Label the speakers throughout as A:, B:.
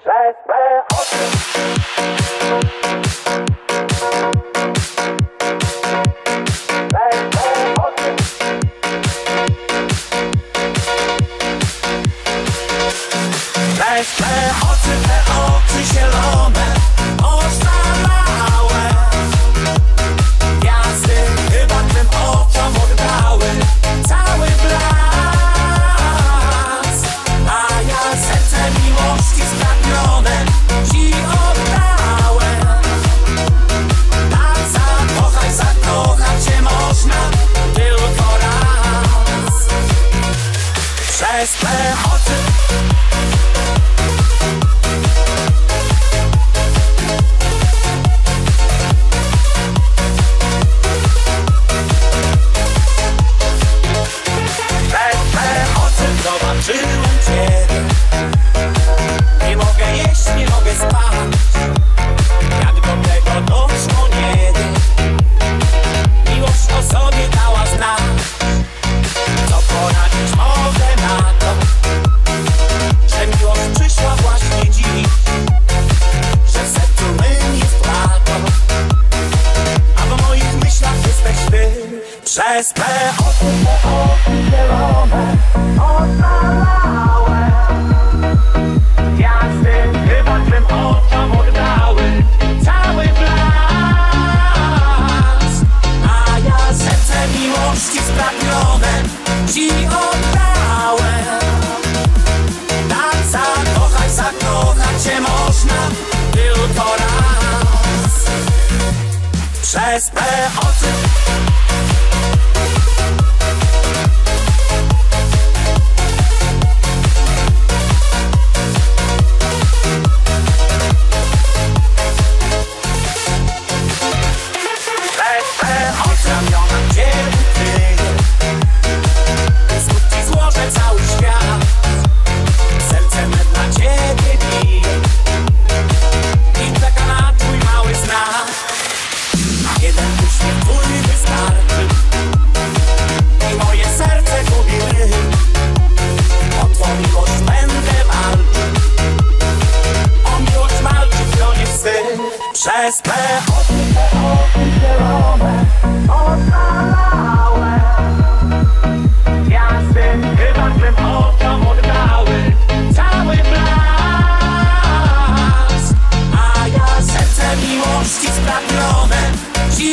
A: Przez me oczy.
B: Te oczy, te oczy zielone. Fest. Hotte przez P. Oczy oczy
A: zielone, oszalałe.
B: Gwiazdy chyba tym oczom oddały cały blask. A ja serce miłości spragnione ci oddałem. Tak zakochać, zakochać się można tylko raz. Przez P oczy OSP Oczywiście, oczywiście
A: Romę Ocalałem
B: Gwiazdy chyba tym oddały Cały blask. A ja serce miłości spragnione Ci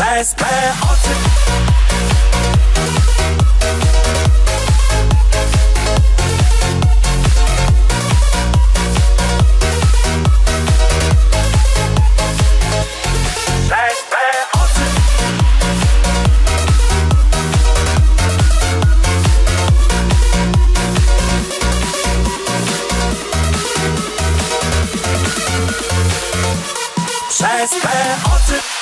B: scheiß Beate. Scheiß Beate.